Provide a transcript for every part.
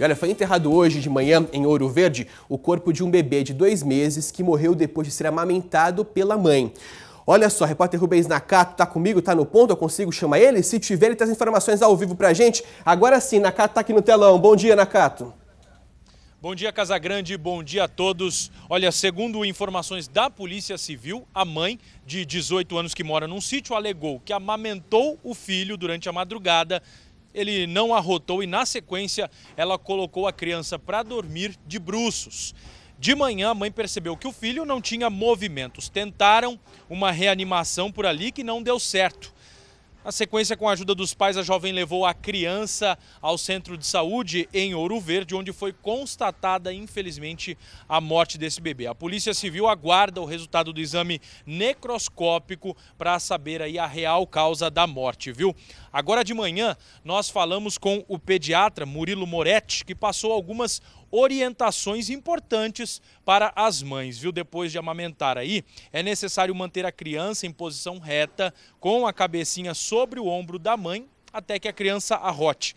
E olha, foi enterrado hoje de manhã, em Ouro Verde, o corpo de um bebê de dois meses que morreu depois de ser amamentado pela mãe. Olha só, repórter Rubens Nakato está comigo, está no ponto, eu consigo chamar ele? Se tiver, ele traz informações ao vivo pra gente. Agora sim, Nakato está aqui no telão. Bom dia, Nakato. Bom dia, Casagrande. Bom dia a todos. Olha, segundo informações da Polícia Civil, a mãe de 18 anos que mora num sítio alegou que amamentou o filho durante a madrugada. Ele não arrotou e, na sequência, ela colocou a criança para dormir de bruços. De manhã, a mãe percebeu que o filho não tinha movimentos. Tentaram uma reanimação por ali que não deu certo. Na sequência, com a ajuda dos pais, a jovem levou a criança ao centro de saúde em Ouro Verde, onde foi constatada, infelizmente, a morte desse bebê. A Polícia Civil aguarda o resultado do exame necroscópico para saber aí a real causa da morte, viu? Agora de manhã, nós falamos com o pediatra Murilo Moretti, que passou algumas orientações importantes para as mães, viu? Depois de amamentar aí, é necessário manter a criança em posição reta, com a cabecinha sobre o ombro da mãe, até que a criança arrote.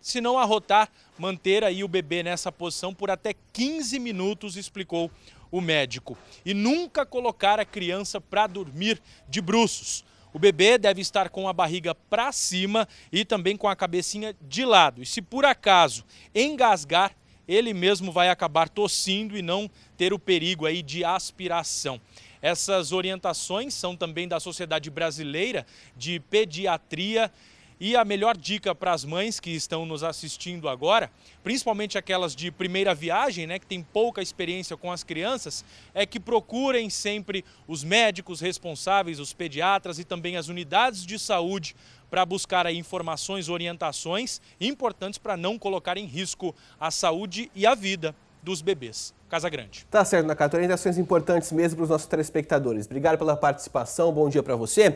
Se não arrotar, manter aí o bebê nessa posição por até 15 minutos, explicou o médico. E nunca colocar a criança para dormir de bruços. O bebê deve estar com a barriga para cima e também com a cabecinha de lado. E se por acaso engasgar, ele mesmo vai acabar tossindo e não ter o perigo aí de aspiração. Essas orientações são também da Sociedade Brasileira de Pediatria e a melhor dica para as mães que estão nos assistindo agora, principalmente aquelas de primeira viagem, né, que tem pouca experiência com as crianças, é que procurem sempre os médicos responsáveis, os pediatras e também as unidades de saúde para buscar informações, orientações importantes para não colocar em risco a saúde e a vida dos bebês. Casa Grande. Tá certo, Nakato. Orientações importantes mesmo para os nossos telespectadores. Obrigado pela participação, bom dia para você.